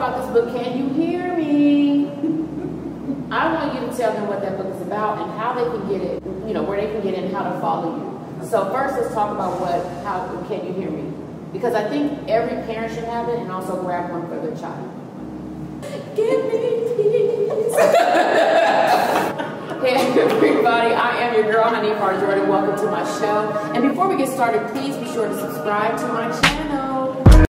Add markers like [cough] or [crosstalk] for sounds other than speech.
about this book, Can You Hear Me? [laughs] I want you to tell them what that book is about and how they can get it, you know, where they can get it and how to follow you. So first, let's talk about what, how, can you hear me? Because I think every parent should have it and also grab one for their child. Give me peace. [laughs] hey everybody, I am your girl, Honey Jordan. Welcome to my show. And before we get started, please be sure to subscribe to my channel.